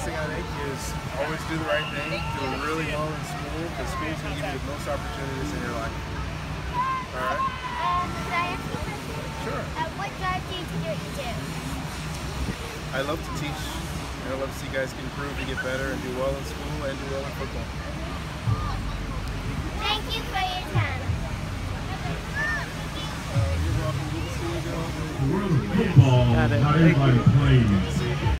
biggest thing I think is always do the right thing, do it really well in school, because school's going to give you the most opportunities in your life. All right? Um, can I ask you a question? Sure. Uh, what drives you do what you do? I love to teach, and I love to see guys get improve and get better and do well in school and do well in football. Thank you for your time. Uh, you're welcome. Good to see you. The world of football, not everybody plays.